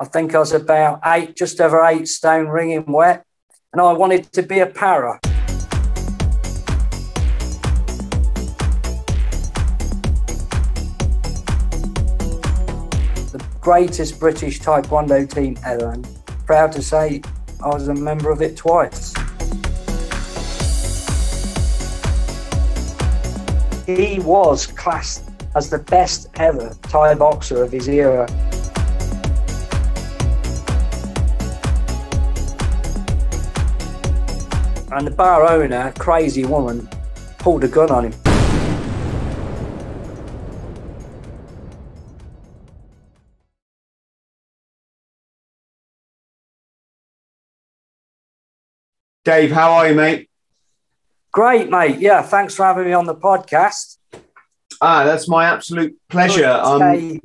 I think I was about eight, just over eight stone, ringing wet, and I wanted to be a para. The greatest British Taekwondo team ever, and proud to say I was a member of it twice. He was classed as the best ever Thai boxer of his era. And the bar owner, crazy woman, pulled a gun on him. Dave, how are you, mate? Great, mate. Yeah, thanks for having me on the podcast. Ah, that's my absolute pleasure. Um,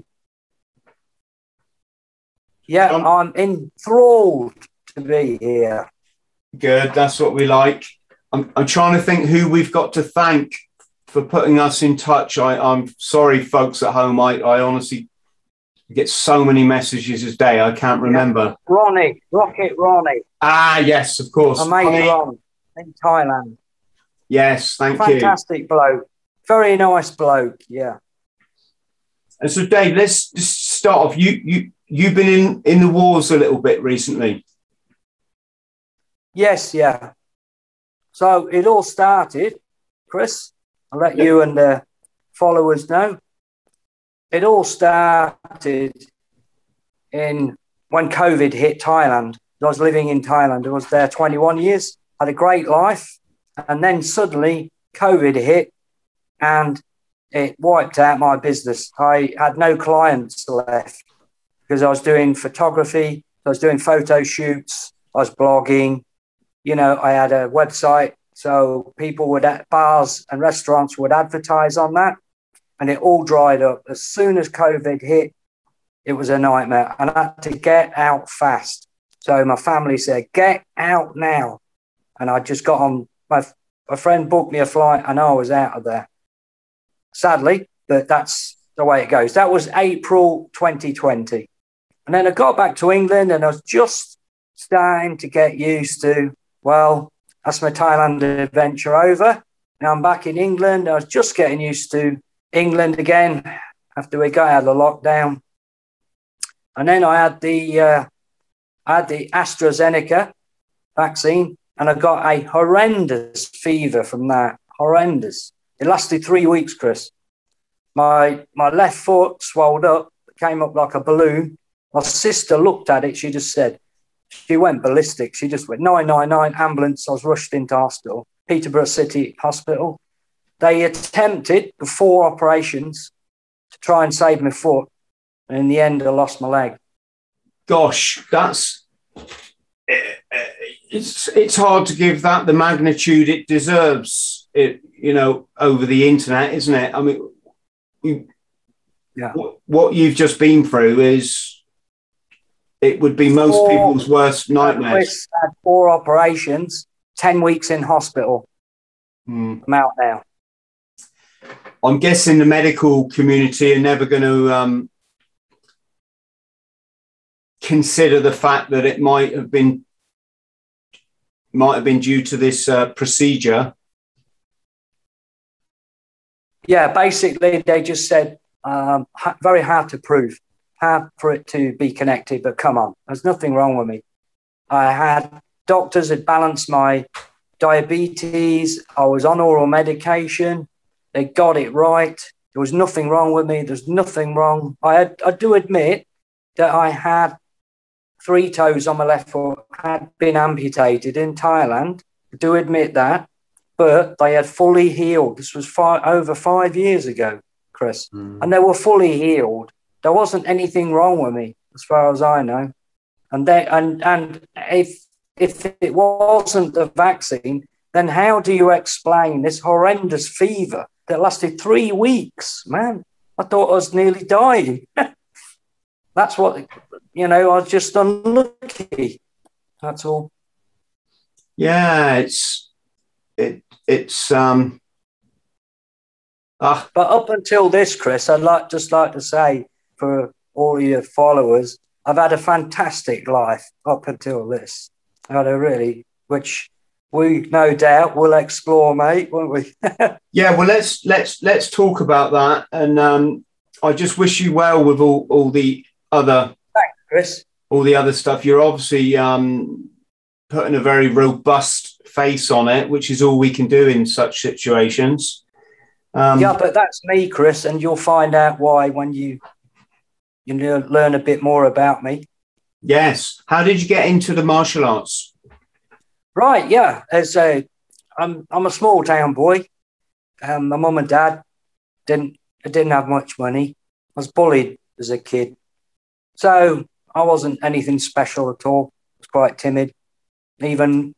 yeah, Um, I'm enthralled to be here. Good, that's what we like. I'm, I'm trying to think who we've got to thank for putting us in touch. I, I'm sorry, folks at home. I, I honestly get so many messages a day. I can't remember. Ronnie, Rocket Ronnie, Ah, yes, of course. I made Honey, it Ron in Thailand. Yes, thank you. Fantastic bloke. Very nice bloke. Yeah. And so, Dave, let's just start off. You you you've been in in the wars a little bit recently. Yes, yeah. So it all started, Chris. I'll let you and the followers know. It all started in when COVID hit Thailand. I was living in Thailand. I was there 21 years, had a great life. And then suddenly COVID hit and it wiped out my business. I had no clients left because I was doing photography, I was doing photo shoots, I was blogging, you know, I had a website, so people would at bars and restaurants would advertise on that, and it all dried up as soon as COVID hit. It was a nightmare, and I had to get out fast. So my family said, "Get out now," and I just got on. My a friend booked me a flight, and I was out of there. Sadly, but that's the way it goes. That was April 2020, and then I got back to England, and I was just starting to get used to well, that's my Thailand adventure over. Now I'm back in England. I was just getting used to England again after we got out of the lockdown. And then I had the uh, I had the AstraZeneca vaccine, and I got a horrendous fever from that. Horrendous. It lasted three weeks, Chris. My my left foot swelled up, came up like a balloon. My sister looked at it. She just said, she went ballistic. She just went 999 ambulance. I was rushed into hospital, Peterborough City Hospital. They attempted four operations to try and save my foot. And in the end, I lost my leg. Gosh, that's it's it's hard to give that the magnitude it deserves. It you know over the internet, isn't it? I mean, you, Yeah. What, what you've just been through is it would be most Four- people's worst nightmares. Had four operations, 10 weeks in hospital. Hmm. I'm out now. I'm guessing the medical community are never going to um, consider the fact that it might have been might have been due to this uh, procedure. Yeah, basically, they just said um, very hard to prove, hard for it to be connected. But come on, there's nothing wrong with me. I had doctors had balanced my diabetes. I was on oral medication. They got it right. There was nothing wrong with me. There's nothing wrong. I had, I do admit that I had three toes on my left foot had been amputated in Thailand. I do admit that but they had fully healed. This was five, over five years ago, Chris, hmm. and they were fully healed. There wasn't anything wrong with me, as far as I know. And they and and if if it wasn't the vaccine, then how do you explain this horrendous fever that lasted three weeks? Man, I thought I was nearly dying. That's what you know. I was just unlucky. That's all. Yeah, it's it it's um ah But up until this, Chris, I'd like just like to say for all your followers, I've had a fantastic life up until this. I had a really, which we no doubt will explore, mate, won't we? yeah, well, let's let's let's talk about that. And um, I just wish you well with all all the other Thanks, Chris. All the other stuff. You're obviously um, putting a very robust face on it, which is all we can do in such situations. Um, yeah, but that's me, Chris, and you'll find out why when you you know, learn a bit more about me. Yes. How did you get into the martial arts? Right. Yeah. As a, I'm I'm a small town boy. Um, my mum and dad didn't I didn't have much money. I was bullied as a kid, so I wasn't anything special at all. I was quite timid. Even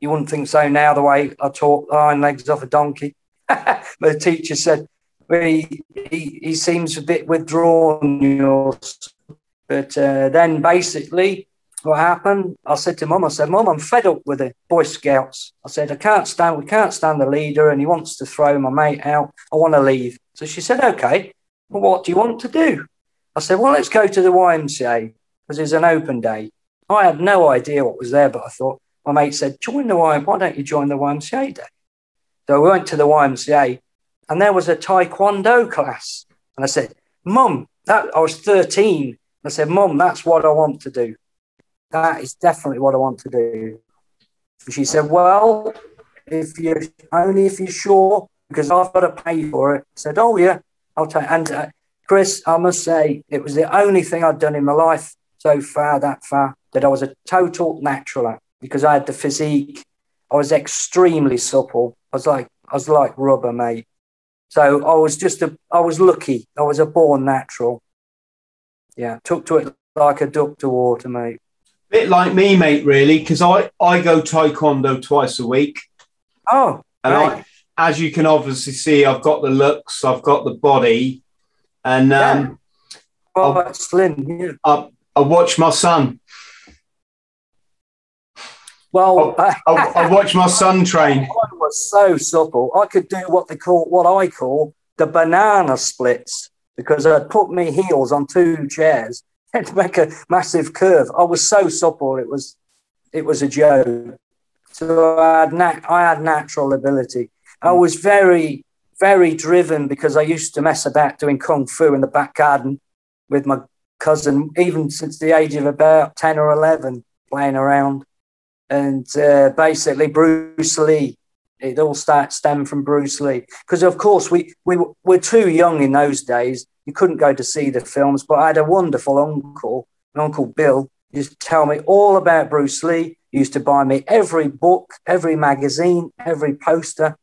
you wouldn't think so now. The way I talk, iron legs off a donkey. the teacher said, he, he, he seems a bit withdrawn, you know. But uh, then basically, what happened? I said to Mum, I said, Mum, I'm fed up with the Boy Scouts. I said, I can't stand, we can't stand the leader, and he wants to throw my mate out. I want to leave. So she said, Okay, well, what do you want to do? I said, Well, let's go to the YMCA because it's an open day. I had no idea what was there, but I thought, my mate said, Join the YMCA. Why don't you join the YMCA day? So we went to the YMCA and there was a Taekwondo class. And I said, Mum, that I was 13. I said, Mum, that's what I want to do. That is definitely what I want to do. And she said, Well, if you only if you're sure, because I've got to pay for it. I said, Oh yeah, I'll take. And uh, Chris, I must say, it was the only thing I'd done in my life so far, that far, that I was a total natural at because I had the physique. I was extremely supple. I was like, I was like rubber, mate. So I was just a, I was lucky. I was a born natural. Yeah, took to it like a duck to water, mate. Bit like me, mate, really, because I, I go taekwondo twice a week. Oh, and I, as you can obviously see, I've got the looks, I've got the body, and um, yeah. well, slim. Yeah. I, I watch my son. Well, I, I, I watched my son train. Was so supple. I could do what they call, what I call the banana splits because I'd put my heels on two chairs and make a massive curve. I was so supple. It was, it was a joke. So I had, nat- I had natural ability. I was very, very driven because I used to mess about doing kung fu in the back garden with my cousin, even since the age of about 10 or 11, playing around and uh, basically Bruce Lee. It all starts stem from Bruce Lee because, of course, we we were too young in those days. You couldn't go to see the films, but I had a wonderful uncle, Uncle Bill, used to tell me all about Bruce Lee. He used to buy me every book, every magazine, every poster,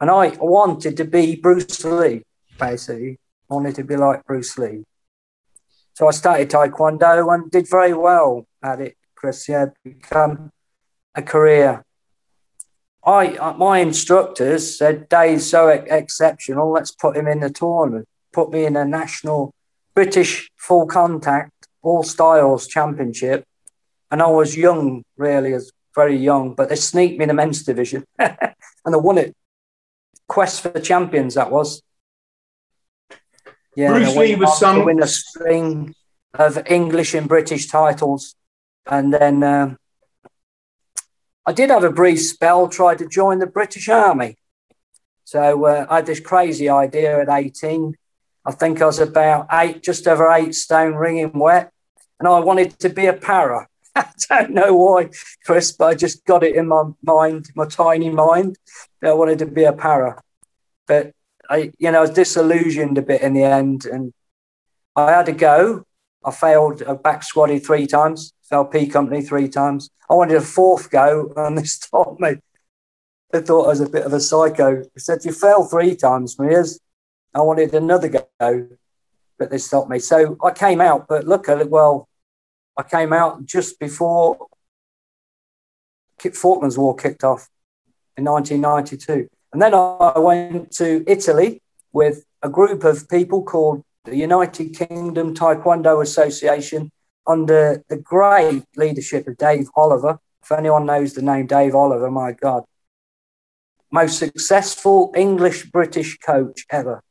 and I wanted to be Bruce Lee. Basically, wanted to be like Bruce Lee. So I started Taekwondo and did very well at it. Chris, yeah, become a career. I uh, my instructors said Dave's so exceptional. Let's put him in the tournament. Put me in a national British full contact all styles championship, and I was young, really, as very young. But they sneaked me in the men's division, and I won it. Quest for the champions, that was. Yeah, Bruce Lee was some win a string of English and British titles, and then. Um, I did have a brief spell, tried to join the British Army. So uh, I had this crazy idea at 18. I think I was about eight, just over eight stone, ringing wet, and I wanted to be a para. I don't know why, Chris, but I just got it in my mind, my tiny mind. That I wanted to be a para. But I, you know, I was disillusioned a bit in the end, and I had to go. I failed a back squatted three times, fell P company three times. I wanted a fourth go, and they stopped me. They thought I was a bit of a psycho. They said, You fell three times, Mears. I wanted another go, but they stopped me. So I came out, but look at it. Well, I came out just before Kip Falklands War kicked off in 1992. And then I went to Italy with a group of people called the United Kingdom Taekwondo Association under the great leadership of Dave Oliver. If anyone knows the name Dave Oliver, my God, most successful English British coach ever,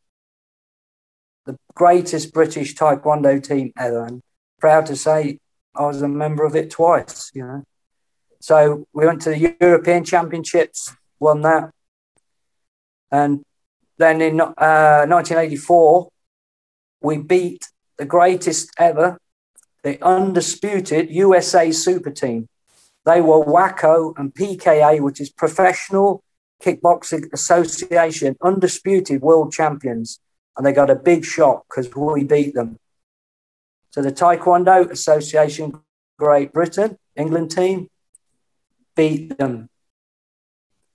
the greatest British Taekwondo team ever. And proud to say I was a member of it twice, you know. So we went to the European Championships, won that. And then in uh, 1984, we beat the greatest ever, the undisputed USA super team. They were WAKO and PKA, which is Professional Kickboxing Association, undisputed world champions. And they got a big shock because we beat them. So the Taekwondo Association Great Britain, England team, beat them.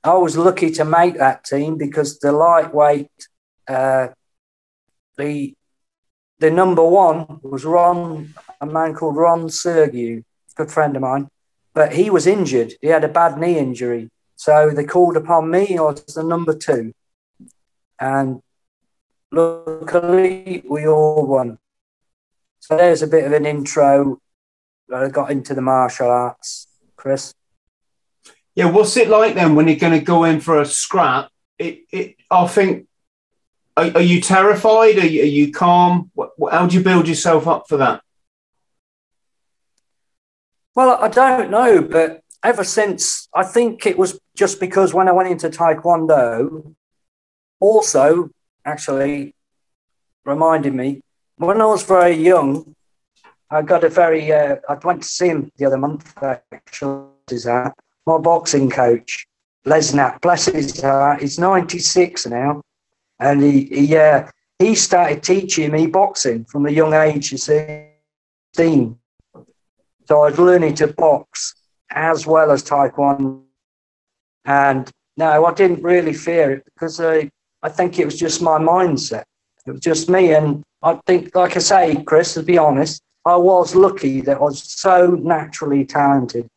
I was lucky to make that team because the lightweight, uh, the the number one was Ron, a man called Ron Sergiu, good friend of mine, but he was injured. He had a bad knee injury, so they called upon me. I was the number two, and luckily we all won. So there's a bit of an intro. I got into the martial arts, Chris. Yeah, what's it like then when you're going to go in for a scrap? It, it. I think. Are, are you terrified? Are you, are you calm? How do you build yourself up for that? Well, I don't know, but ever since I think it was just because when I went into Taekwondo, also actually reminded me when I was very young, I got a very. Uh, I went to see him the other month. Actually, is that my boxing coach, Lesnat, bless his heart, he's 96 now. And he, he, uh, he started teaching me boxing from a young age of 16. So I was learning to box as well as Taekwondo. And no, I didn't really fear it because I, I think it was just my mindset. It was just me. And I think, like I say, Chris, to be honest, I was lucky that I was so naturally talented.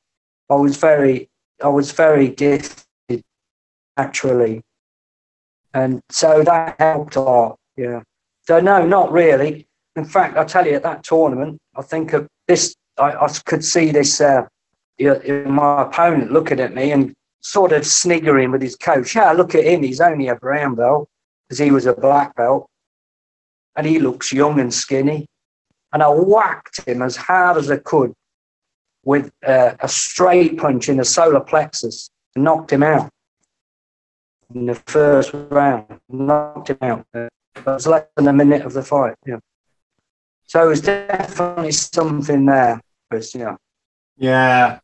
I was very I was very gifted naturally. And so that helped a lot. Yeah. So, no, not really. In fact, I tell you, at that tournament, I think of this, I, I could see this, uh, my opponent looking at me and sort of sniggering with his coach. Yeah, look at him. He's only a brown belt because he was a black belt. And he looks young and skinny. And I whacked him as hard as I could with uh, a straight punch in the solar plexus and knocked him out in the first round. Knocked him out. It was less than a minute of the fight. Yeah. So it was definitely something there, Chris. Yeah. Yeah.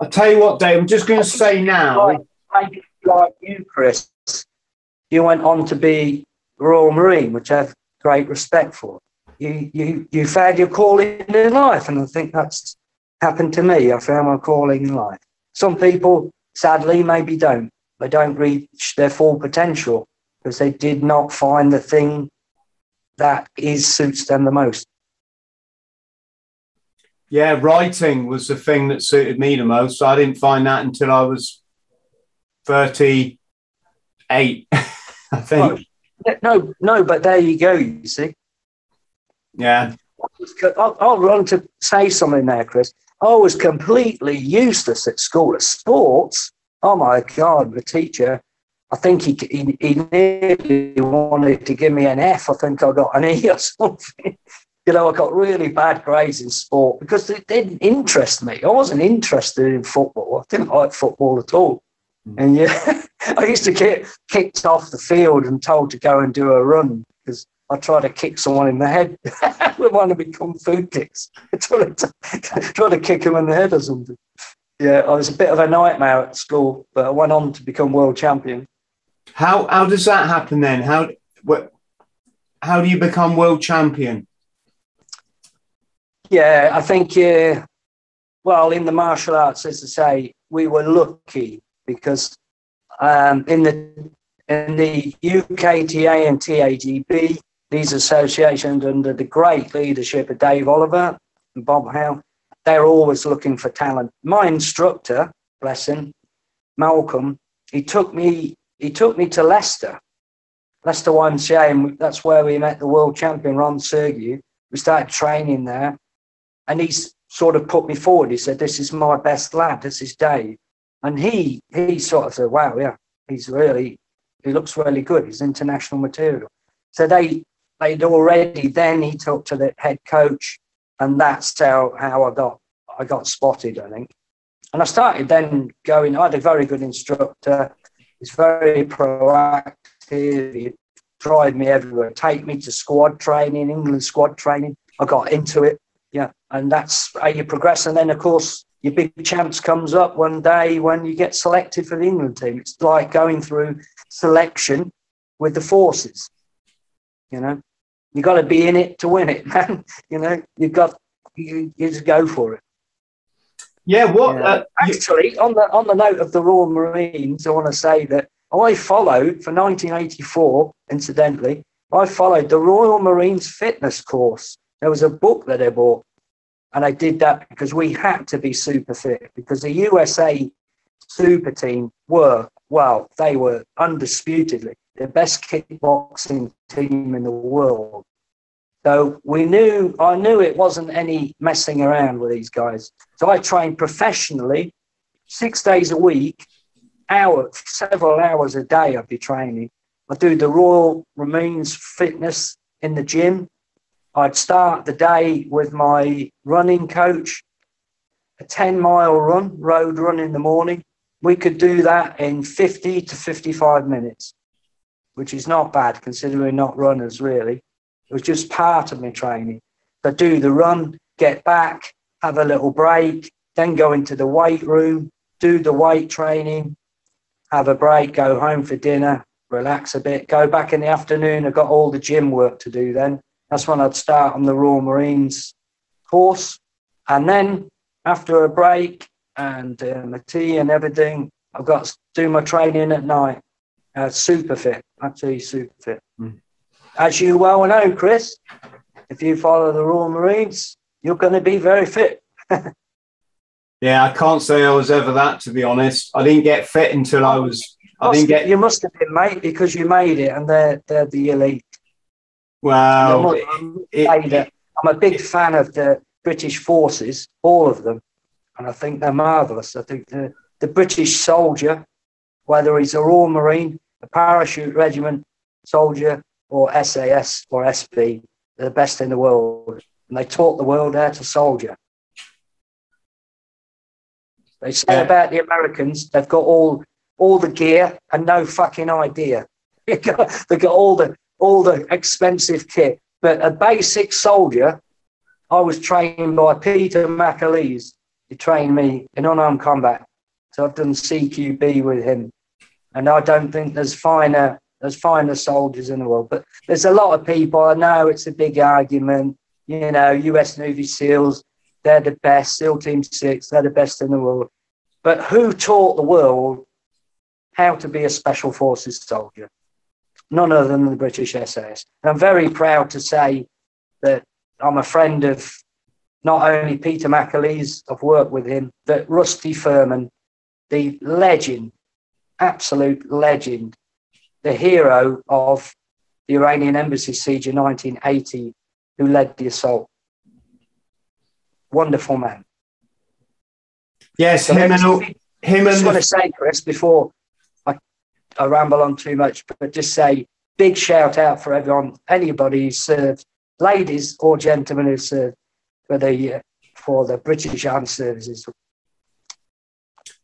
I'll tell you what, Dave. I'm just going to say now. Like, like you, Chris, you went on to be Royal Marine, which I have great respect for you you you found your calling in life, and I think that's happened to me. I found my calling in life. Some people, sadly, maybe don't. They don't reach their full potential because they did not find the thing that is suits them the most. Yeah, writing was the thing that suited me the most. I didn't find that until I was 38, I think. no, no, but there you go, you see. Yeah. I'll, I'll run to say something there, Chris. I was completely useless at school at sports. Oh my God, the teacher, I think he, he, he nearly wanted to give me an F. I think I got an E or something. you know, I got really bad grades in sport because it didn't interest me. I wasn't interested in football. I didn't like football at all. Mm. And yeah, I used to get kicked off the field and told to go and do a run because I tried to kick someone in the head with one of my kung fu kicks. I try to, try to kick him in the head or something. Yeah, I was a bit of a nightmare at school, but I went on to become world champion. How how does that happen then? How what how do you become world champion? Yeah, I think uh, well in the martial arts, as I say, we were lucky because um, in the in the UKTA and TAGB, these associations, under the great leadership of Dave Oliver and Bob Howe, they're always looking for talent. My instructor, bless him, Malcolm, he took me he took me to Leicester, Leicester YMCA, and that's where we met the world champion Ron Sergiu. We started training there, and he's sort of put me forward. He said, "This is my best lad. This is Dave," and he he sort of said, "Wow, yeah, he's really he looks really good. He's international material." So they they'd already then he talked to the head coach and that's how how I got I got spotted. I think, and I started then going. I had a very good instructor. He's very proactive. He drive me everywhere, take me to squad training, England squad training. I got into it, yeah, and that's how you progress. And then, of course, your big chance comes up one day when you get selected for the England team. It's like going through selection with the forces. You know, you got to be in it to win it, man. you know, you've got you, you just go for it. Yeah. What yeah. Uh, actually on the on the note of the Royal Marines, I want to say that I followed for 1984. Incidentally, I followed the Royal Marines fitness course. There was a book that I bought, and I did that because we had to be super fit because the USA super team were well, they were undisputedly the best kickboxing team in the world. So we knew, I knew it wasn't any messing around with these guys. So I trained professionally, six days a week, hour, several hours a day. I'd be training. I'd do the Royal Marines fitness in the gym. I'd start the day with my running coach, a 10 mile run, road run in the morning. We could do that in 50 to 55 minutes which is not bad considering we're not runners really. It was just part of my training. So do the run, get back, have a little break, then go into the weight room, do the weight training, have a break, go home for dinner, relax a bit, go back in the afternoon. I've got all the gym work to do then. That's when I'd start on the Royal Marines course. And then after a break and uh, my tea and everything, I've got to do my training at night. Uh, super fit, absolutely super fit. Mm. As you well know, Chris, if you follow the Royal Marines, you're going to be very fit. yeah, I can't say I was ever that, to be honest. I didn't get fit until I was. I didn't get. You must have been, mate, because you made it, and they're they're the elite. Wow, I'm, it, it, I'm a big fan of the British forces, all of them, and I think they're marvelous. I think the the British soldier, whether he's a Royal Marine a parachute regiment soldier or SAS or SB. They're the best in the world. And they taught the world how to soldier. They say yeah. about the Americans, they've got all all the gear and no fucking idea. they got, they got all the all the expensive kit. But a basic soldier, I was trained by Peter McAleese. He trained me in unarmed combat. So I've done CQB with him and I don't think there's finer there's finer soldiers in the world. But there's a lot of people. I know it's a big argument. You know, U.S. Navy SEALs, they're the best. SEAL Team Six, they're the best in the world. But who taught the world how to be a special forces soldier? None other than the British SAS. And I'm very proud to say that I'm a friend of not only Peter McAleese, I've worked with him, but Rusty Firmin, the legend absolute legend, the hero of the Iranian embassy siege in 1980, who led the assault. Wonderful man. Yes, so him and all, him I just want to say, Chris, before I, I ramble on too much, but just say big shout out for everyone, anybody who served, ladies or gentlemen who served for the uh, for the British Armed Services.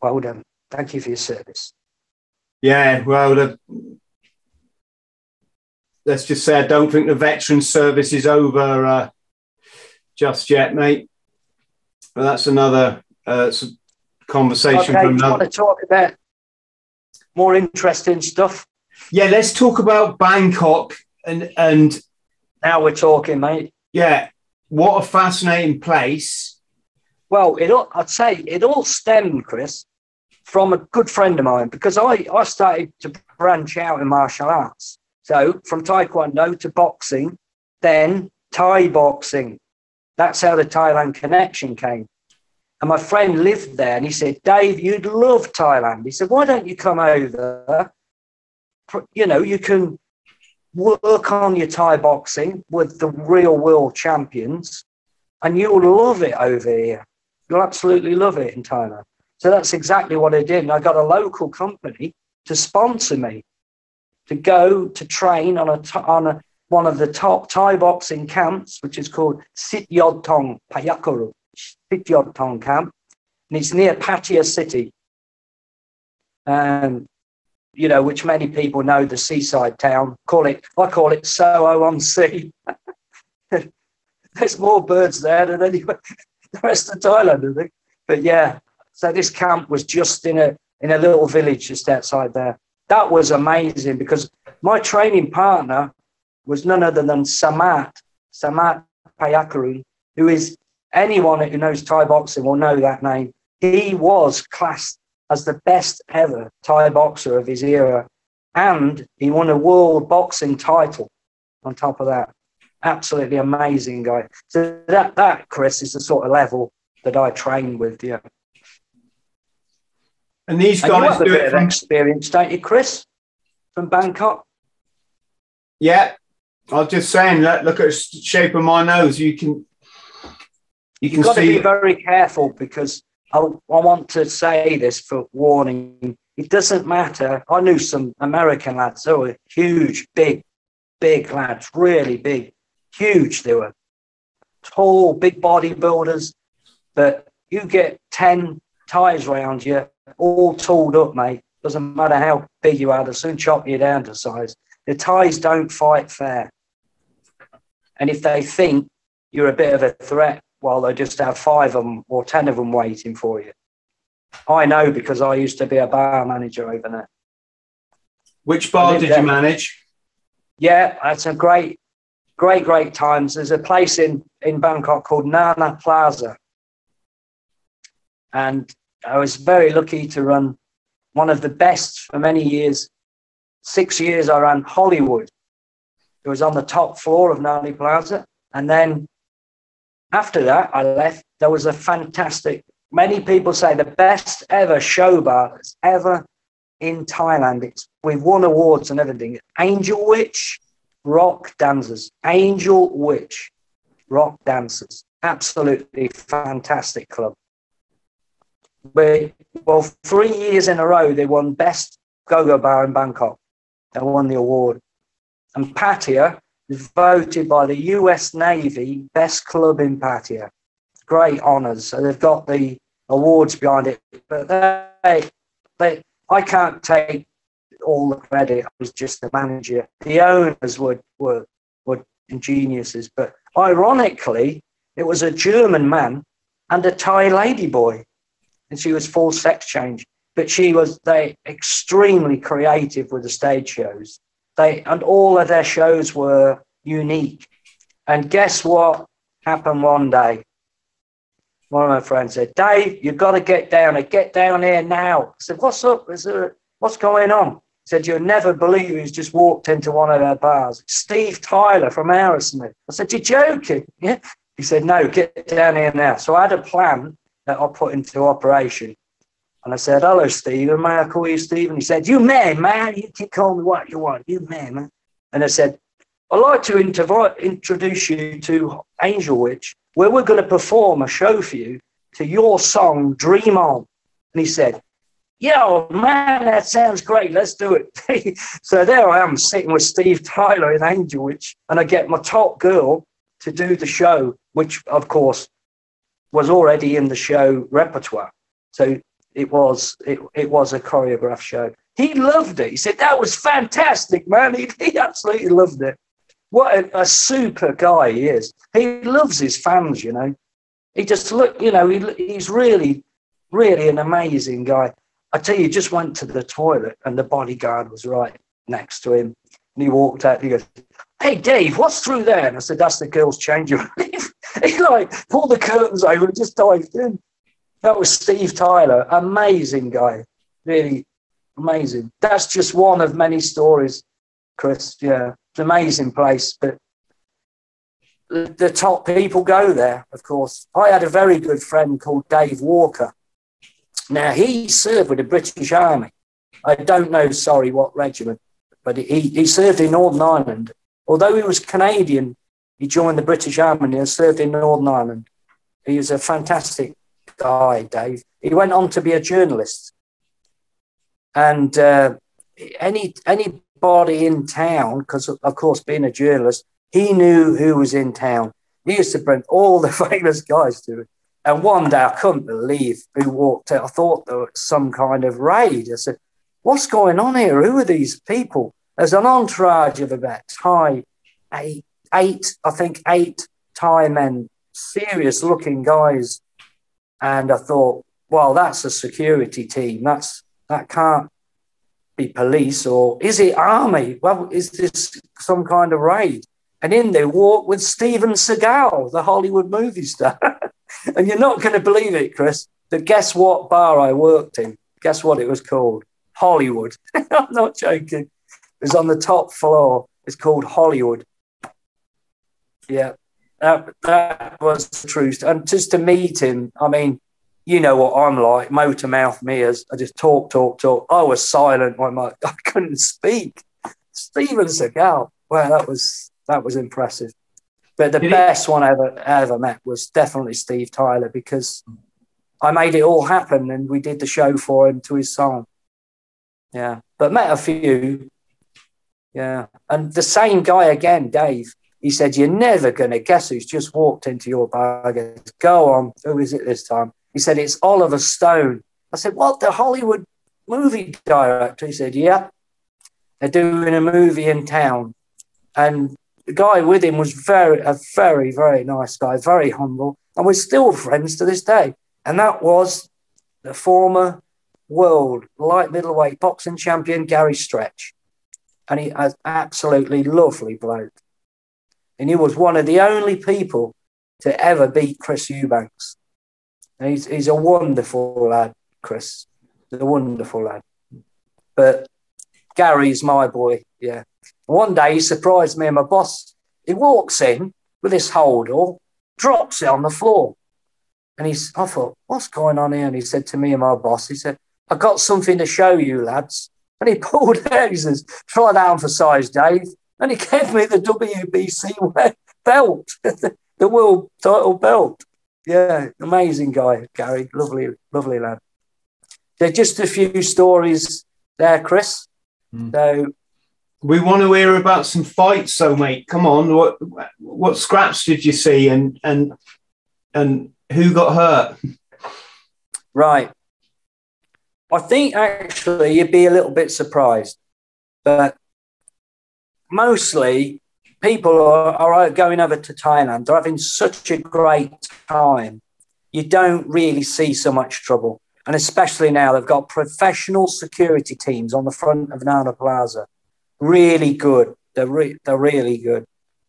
Well done. Thank you for your service. Yeah, well, the, let's just say I don't think the veteran service is over uh, just yet, mate. But that's another uh, conversation okay, for another. want to talk about more interesting stuff? Yeah, let's talk about Bangkok and and now we're talking, mate. Yeah, what a fascinating place. Well, it all, I'd say it all stemmed, Chris, from a good friend of mine because I, I started to branch out in martial arts. So from Taekwondo to boxing, then Thai boxing. That's how the Thailand connection came. And my friend lived there and he said, Dave, you'd love Thailand. He said, why don't you come over? You know, you can work on your Thai boxing with the real world champions and you'll love it over here. You'll absolutely love it in Thailand. So that's exactly what I did. And I got a local company to sponsor me to go to train on a, on a one of the top Thai boxing camps, which is called Sit Yod Tong Payakuru, Sit Yod Tong camp, and it's near Pattaya City. Um, you know, which many people know, the seaside town. Call it, I call it Soho on Sea. There's more birds there than anywhere the rest of Thailand, I think. But yeah, so this camp was just in a in a little village just outside there. That was amazing because my training partner was none other than Samart, Samart Payakaroon, who is anyone who knows Thai boxing will know that name. He was classed as the best ever Thai boxer of his era, and he won a world boxing title on top of that. Absolutely amazing guy. So that that Chris is the sort of level that I train with. Yeah. And these And guys you have a do bit it of from experience, don't you, Chris? From Bangkok. Yeah, I was just saying. Look, look at the shape of my nose. You can, you can You've got to be very careful because I, I want to say this for warning. It doesn't matter. I knew some American lads. They were huge, big, big lads, really big, huge. They were tall, big bodybuilders. But you get 10 Thais round you, all tooled up, mate. Doesn't matter how big you are, they'll soon chop you down to size. The Thais don't fight fair. And if they think you're a bit of a threat, well, they just have five of them or 10 of them waiting for you. I know because I used to be a bar manager over there. Which bar did you manage? Yeah, it's a great, great, great times. There's a place in, in Bangkok called Nana Plaza. And I was very lucky to run one of the best for many years. Six years I ran Hollywood. It was on the top floor of Nana Plaza. And then after that, I left. There was a fantastic, many people say the best ever show bar that's ever in Thailand. It's we've won awards and everything. Angel Witch Rock Dancers. Angel Witch Rock Dancers. Absolutely fantastic club. We, well, three years in a row, they won Best Go-Go Bar in Bangkok. They won the award. And Pattaya is voted by the US Navy Best Club in Pattaya. Great honours. So they've got the awards behind it. But they, they, I can't take all the credit. I was just the manager. The owners were, were, were geniuses. But ironically, it was a German man and a Thai lady boy. And she was full sex change. But she was they extremely creative with the stage shows. They and all of their shows were unique. And guess what happened one day? One of my friends said, Dave, you've got to get down here. Get down here now. I said, What's up? Is there, what's going on? He said, You'll never believe who's just walked into one of our bars. Steve Tyler from Aerosmith. I said, You're joking. Yeah. He said, No, get down here now. So I had a plan that I put into operation. And I said, Hello, Stephen. May I call you Stephen? He said, You may, man. You can call me what you want. You may, man. And I said, I'd like to intervi- introduce you to Angel Witch, where we're going to perform a show for you to your song, Dream On. And he said, Yo, man, that sounds great. Let's do it. so there I am sitting with Steve Tyler in Angel Witch, and I get my top girl to do the show, which, of course, was already in the show repertoire. So it was it, it was a choreographed show. He loved it. He said that was fantastic, man. He, he absolutely loved it. What a, a super guy he is. He loves his fans, you know. He just look, you know, he, he's really, really an amazing guy. I tell you, he just went to the toilet and the bodyguard was right next to him. And he walked out and he goes, Hey Dave, what's through there? And I said, That's the girl's changing room. he like pulled the curtains over and just dived in. That was Steve Tyler, amazing guy, really amazing. That's just one of many stories, Chris. Yeah, it's an amazing place, but the, the top people go there, of course. I had a very good friend called Dave Walker. Now he served with the British Army. I don't know, sorry, what regiment, but he, he served in Northern Ireland. Although he was Canadian, he joined the British Army and served in Northern Ireland. He was a fantastic guy, Dave. He went on to be a journalist. And uh, any any anybody in town, because of course, being a journalist, he knew who was in town. He used to bring all the famous guys to it. And one day I couldn't believe who walked out. I thought there was some kind of raid. I said, What's going on here? Who are these people? There's an entourage of about Thai, eight, eight I think eight Thai men, serious looking guys. And I thought, well, that's a security team. That's that can't be police or is it army? Well, is this some kind of raid? And in they walk with Steven Seagal, the Hollywood movie star. and you're not going to believe it, Chris. But guess what bar I worked in? Guess what it was called? Hollywood. I'm not joking. It was on the top floor. It's called Hollywood. Yeah, that, that was the truth. And just to meet him, I mean, you know what I'm like, motor mouth me as I just talk, talk, talk. I was silent. I'm like, I couldn't speak. Steven Seagal. Well, that was that was impressive. But the Did best he- one I ever ever met was definitely Steve Tyler because I made it all happen and we did the show for him to his song. Yeah. But met a few. Yeah. And the same guy again, Dave. He said, You're never gonna guess who's just walked into your bar. Goes, Go on, who is it this time? He said, It's Oliver Stone. I said, What, the Hollywood movie director? He said, Yeah. They're doing a movie in town. And the guy with him was very, a very, very nice guy, very humble. And we're still friends to this day. And that was the former world light middleweight boxing champion, Gary Stretch. And he has absolutely lovely bloke. And he was one of the only people to ever beat Chris Eubanks. He's, he's a wonderful lad, Chris. He's a wonderful lad. But Gary's my boy, yeah. One day he surprised me and my boss. He walks in with this hold drops it on the floor. And he's, I thought, what's going on here? And he said to me and my boss, he said, I got something to show you, lads. And he pulled out, he says, try that on for size, Dave. And he gave me the WBC belt, the world title belt. Yeah, amazing guy, Gary. Lovely, lovely lad. There's just a few stories there, Chris. Mm. So we want to hear about some fights, so mate. Come on, what what scraps did you see, and and and who got hurt? Right. I think actually you'd be a little bit surprised, but mostly people are, are going over to Thailand. They're having such a great time. You don't really see so much trouble. And especially now, they've got professional security teams on the front of Nana Plaza. Really good. They're, re- they're really good.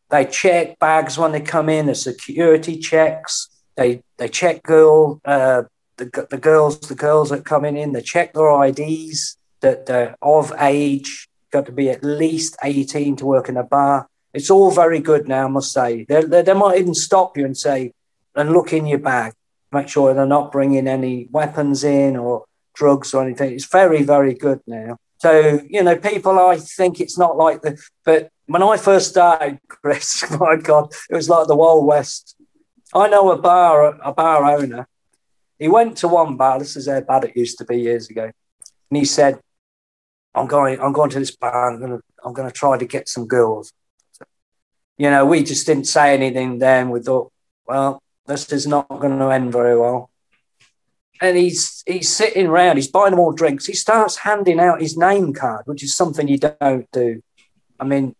They check bags when they come in, the security checks. They, they check girl, uh, the, the girls, the girls that coming in, they check their IDs that they're of age, got to be at least 18 to work in a bar. It's all very good now, I must say. They, they, they might even stop you and say, and look in your bag, make sure they're not bringing any weapons in or drugs or anything. It's very, very good now. So, you know, people, I think it's not like the, but when I first started, Chris, my God, it was like the Wild West. I know a bar, a bar owner. He went to one bar. This is how bad it used to be years ago. And he said, I'm going, I'm going to this bar. I'm going to, I'm to try to get some girls you know, we just didn't say anything then. We thought, well, this is not going to end very well. And he's he's sitting around, he's buying them all drinks. He starts handing out his name card, which is something you don't do. I mean,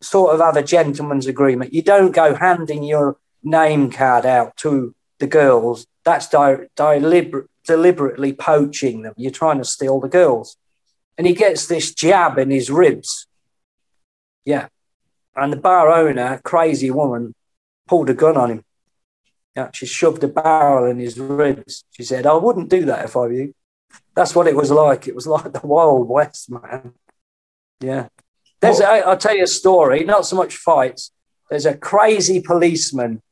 sort of a gentleman's agreement. You don't go handing your name card out to the girls. That's di- deliber- deliberately poaching them. You're trying to steal the girls. And he gets this jab in his ribs. Yeah. And the bar owner, crazy woman, pulled a gun on him. Yeah, she shoved a barrel in his ribs. She said, I wouldn't do that if I were you. That's what it was like. It was like the Wild West, man. Yeah. There's a, I'll tell you a story, not so much fights. There's a crazy policeman,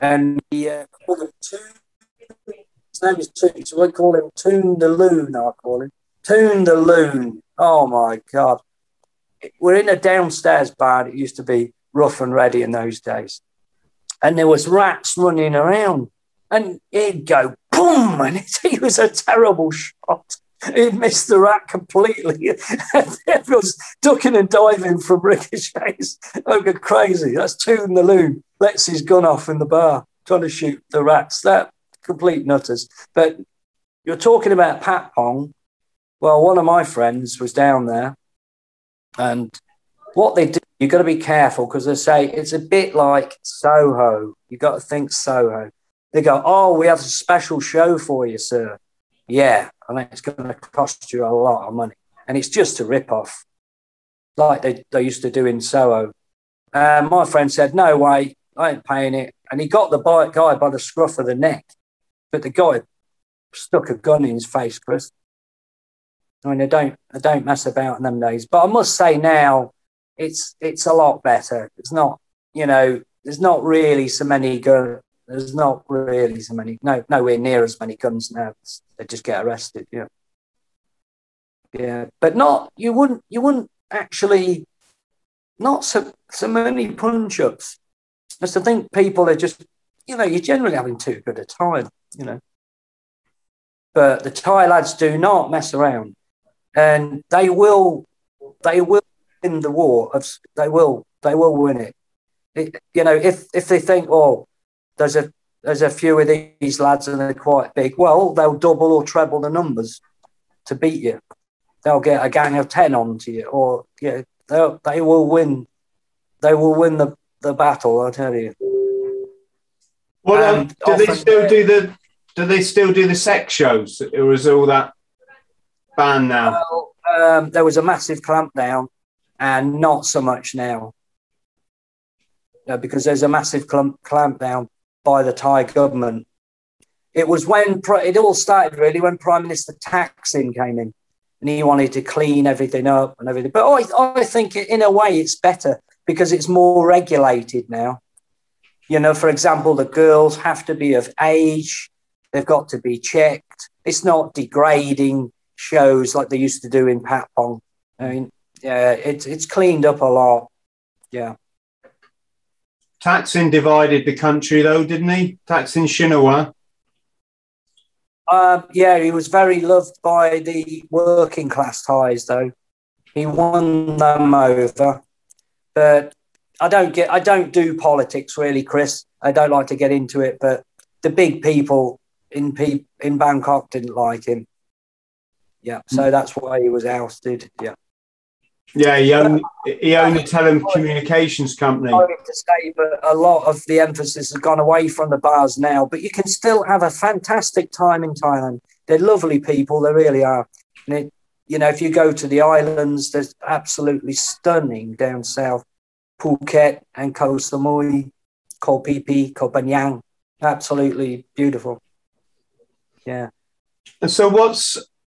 and he uh, called him Toon. His name is Toon, so we call him Toon the Loon, I call him. Toon the Loon. Oh my God we're in a downstairs bar. It used to be rough and ready in those days. And there was rats running around and he'd go boom and he was a terrible shot. he missed the rat completely. Everyone's ducking and diving from ricochets. Oh, go crazy. That's Toon the Loon. Lets his gun off in the bar, trying to shoot the rats. That complete nutters. But you're talking about Patpong. Well, one of my friends was down there, and what they do, you've got to be careful because they say it's a bit like Soho. You've got to think Soho. They go, Oh, we have a special show for you, sir. Yeah, and it's going to cost you a lot of money. And it's just a rip off, like they, they used to do in Soho. And my friend said, No way, I ain't paying it. And he got the guy by the scruff of the neck, but the guy stuck a gun in his face, Chris. I mean, I don't, I don't mess about in them days. But I must say now, it's it's a lot better. It's not, you know, there's not really so many guns. There's not really so many, no, nowhere near as many guns now. They just get arrested. Yeah, yeah, but not you wouldn't you wouldn't actually not so so many punch ups. Just I think people are just you know you're generally having too good a time. You know, but the Thai lads do not mess around, and they will they will win the war. Of, they will they will win it. it. You know, if if they think, oh, there's a there's a few of these lads and they're quite big. Well, they'll double or treble the numbers to beat you. They'll get a gang of ten onto you, or yeah, they they will win. They will win the, the battle. I tell you. Well, um, do they still do the? Do they still do the sex shows, or is all that banned now? Um, there was a massive clampdown, and not so much now. Uh, because there's a massive clamp, clampdown by the Thai government. It was when it all started really when Prime Minister Thaksin came in and he wanted to clean everything up and everything. But I, I think in a way it's better because it's more regulated now. You know, for example, the girls have to be of age, they've got to be checked. It's not degrading shows like they used to do in Patpong. I mean, yeah, it's it's cleaned up a lot. Yeah. Thaksin divided the country, though, didn't he? Thaksin Shinawatra. Uh, yeah, he was very loved by the working class Thais, though. He won them over, but I don't get. I don't do politics really, Chris. I don't like to get into it, but the big people in in Bangkok didn't like him. Yeah, so hmm. that's why he was ousted. Yeah. Yeah, he owned, he owned a telecommunications company. Sorry to say, but a lot of the emphasis has gone away from the bars now. But you can still have a fantastic time in Thailand. They're lovely people, they really are. And it, you know, if you go to the islands, there's absolutely stunning down south. Phuket and Koh Samui, Koh Phi Phi, Koh Phangan. Absolutely beautiful. Yeah. And so what's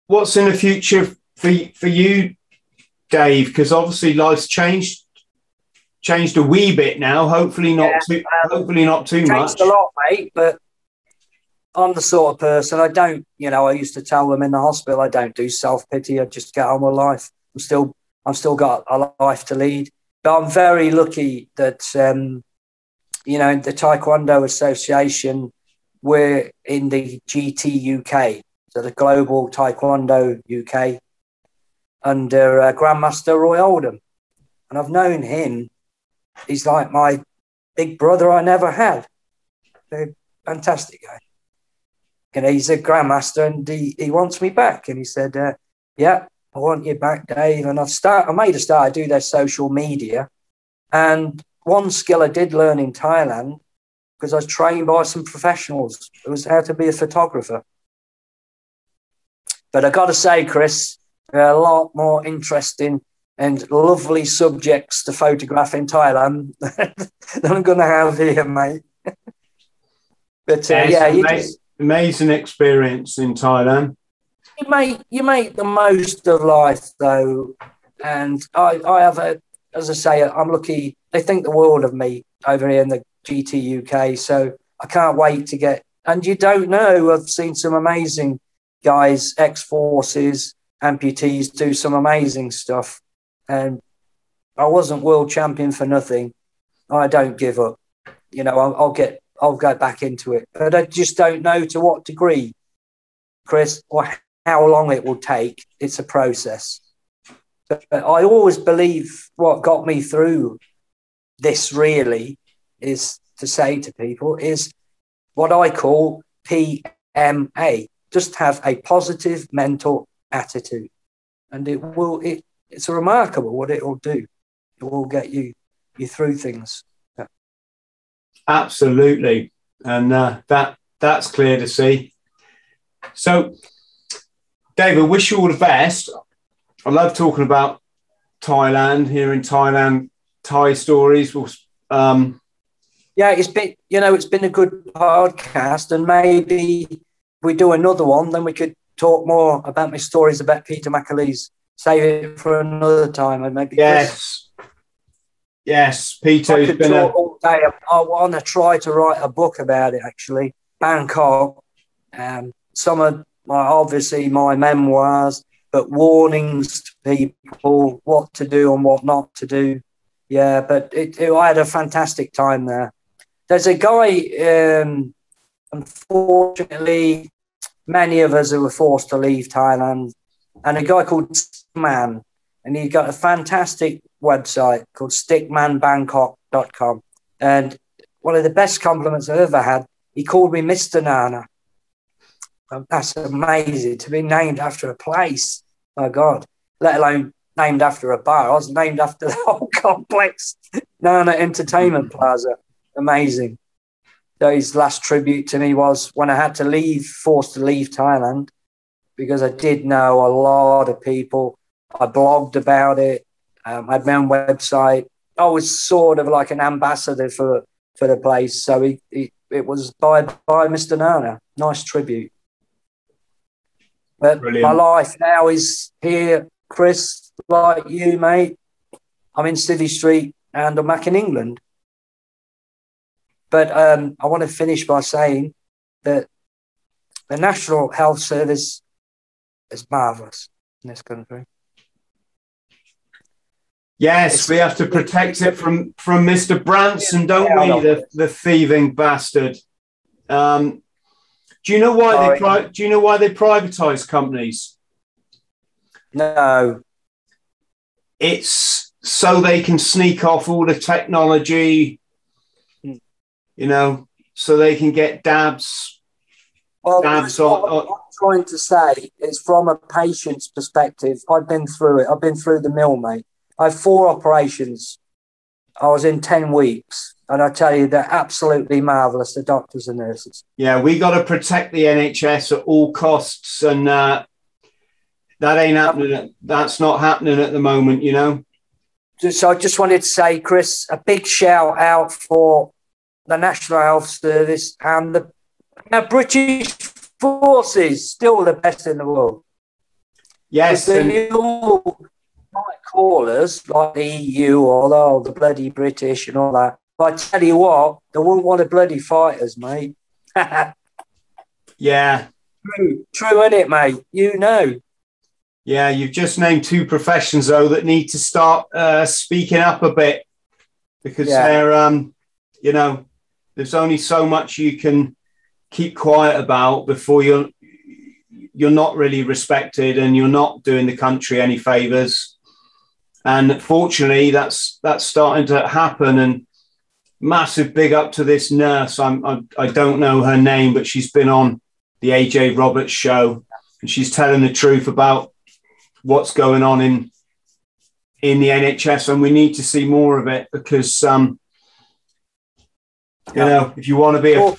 what's in the future for for you Dave? Because obviously life's changed changed a wee bit now. Hopefully not yeah, too. Um, hopefully not too much. a lot, mate. But I'm the sort of person I don't. You know, I used to tell them in the hospital I don't do self pity. I just get on with life. I'm still. I've still got a life to lead. But I'm very lucky that um, you know the Taekwondo Association. We're in the GT UK, so the Global Taekwondo UK under uh, Grandmaster Roy Oldham. And I've known him. He's like my big brother I never had. A fantastic guy. And he's a Grandmaster and he, he wants me back. And he said, uh, Yeah, I want you back, Dave. And I've start, I made a start. I do their social media. And one skill I did learn in Thailand, because I was trained by some professionals, it was how to be a photographer. But I got to say, Chris, there are a lot more interesting and lovely subjects to photograph in Thailand than I'm going to have here, mate. but uh, yeah, yeah just, amazing experience in Thailand. You make you make the most of life though, and I I have a as I say I'm lucky. They think the world of me over here in the GT UK, so I can't wait to get. And you don't know, I've seen some amazing guys, ex forces, amputees do some amazing stuff. And I wasn't world champion for nothing. I don't give up. You know, I'll, I'll get, I'll go back into it, but I just don't know to what degree, Chris, or how long it will take. It's a process. But, but I always believe what got me through this really is to say to people is what I call PMA. Just have a positive mental attitude, and it will. It, it's remarkable what it will do. It will get you you through things. Yeah. Absolutely, and uh, that that's clear to see. So, David, wish you all the best. I love talking about Thailand here in Thailand, Thai stories. Um, yeah, it's been you know it's been a good podcast, and maybe we do another one, then we could talk more about my stories about Peter McAleese. Save it for another time, and maybe yes, Chris. yes, Peter. I been a... all day. I want to try to write a book about it. Actually, Bangkok. Um, some of my obviously my memoirs, but warnings to people what to do and what not to do. Yeah, but it, it, I had a fantastic time there. There's a guy, um, unfortunately, many of us were forced to leave Thailand, and a guy called Man, and he got a fantastic website called stickmanbangkok.com. And one of the best compliments I've ever had, he called me Mr. Nana. Um, that's amazing to be named after a place. My God, let alone named after a bar. I was named after the whole complex, Nana Entertainment Plaza. Amazing. His last tribute to me was when I had to leave, forced to leave Thailand, because I did know a lot of people. I blogged about it. Um, I had my own website. I was sort of like an ambassador for for the place. So he, he, it was by by Mr. Nana. Nice tribute. But Brilliant. my life now is here, Chris, like you, mate. I'm in City Street and I'm back in England. But um, I want to finish by saying that the National Health Service is marvellous in this country. Yes, it's, we have to protect it from from Mr. Branson, don't we? The the thieving bastard. Um, do you know why Sorry. they pri- do you know why they privatize companies? No. It's so they can sneak off all the technology. You know, so they can get dabs. Well, dabs on, on, I'm trying to say is from a patient's perspective. I've been through it. I've been through the mill, mate. I have four operations. I was in 10 weeks. And I tell you, they're absolutely marvellous, the doctors and nurses. Yeah, we got to protect the NHS at all costs. And uh, that ain't happening. That's not happening at the moment, you know. So I just wanted to say, Chris, a big shout out for the National Health Service and the, the British forces, still the best in the world. Yes. And- might call us like the EU or oh, the bloody British and all that. But I tell you what, they wouldn't want to bloody fight us, mate. yeah. True, true, isn't it, mate? You know. Yeah, you've just named two professions though that need to start uh, speaking up a bit because yeah. they're, um, you know, there's only so much you can keep quiet about before you're you're not really respected and you're not doing the country any favors and fortunately, that's that's starting to happen. And massive big up to this nurse. I'm, I, I don't know her name, but she's been on the AJ Roberts show, and she's telling the truth about what's going on in in the NHS, and we need to see more of it because, um, you know, if you want to be a,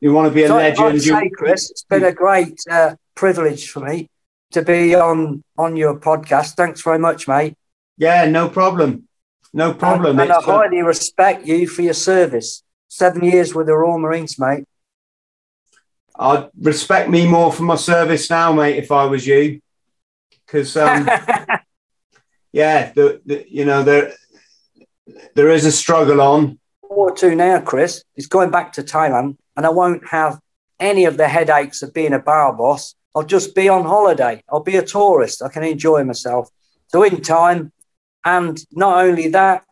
you want to be a so legend. I'd say, Chris, it's been a great uh, privilege for me to be on on your podcast. Thanks very much, mate. Yeah, no problem. No problem. And, and I highly respect you for your service. Seven years with the Royal Marines, mate. I'd respect me more for my service now, mate, if I was you. Because, um, yeah, the, the, you know, there, there is a struggle on. Or two now, Chris. It's going back to Thailand, and I won't have any of the headaches of being a bar boss. I'll just be on holiday. I'll be a tourist. I can enjoy myself. So in time, and not only that,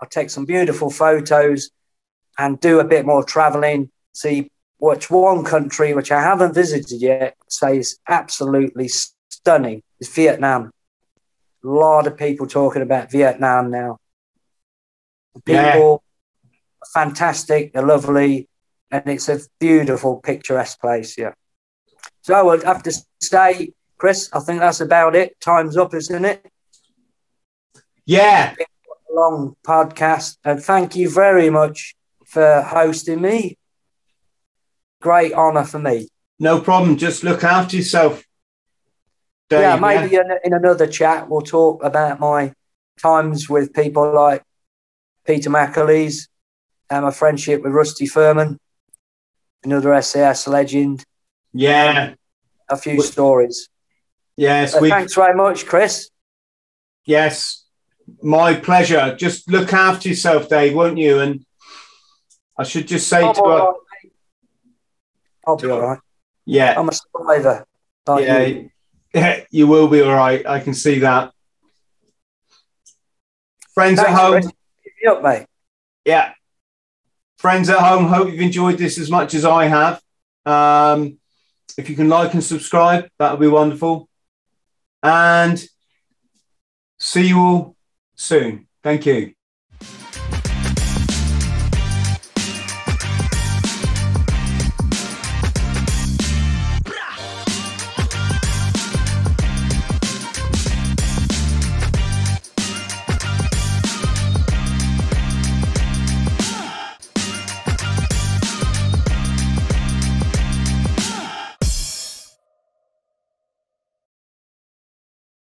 I'll take some beautiful photos and do a bit more traveling, see which one country which I haven't visited yet say says absolutely stunning is Vietnam. A lot of people talking about Vietnam now. People yeah. Fantastic, lovely, and it's a beautiful, picturesque place. Yeah. So I would have to say, Chris, I think that's about it. Time's up, isn't it? Yeah. Long podcast, and thank you very much for hosting me. Great honour for me. No problem. Just look after yourself. Dave, yeah, maybe yeah? In, in another chat we'll talk about my times with people like Peter McAleese and my friendship with Rusty Firmin, another SAS legend. Yeah. A few stories. Yes. Uh, we... Thanks very much, Chris. Yes. My pleasure. Just look after yourself, Dave, won't you? And I should just say I'm to right, I'll be all right. Yeah. I'm a survivor. Yeah. You. yeah, you will be all right. I can see that. Friends Thanks, at home. Keep me up, mate. Yeah. Friends at home, hope you've enjoyed this as much as I have. Um, if you can like and subscribe, that would be wonderful. And see you all soon. Thank you.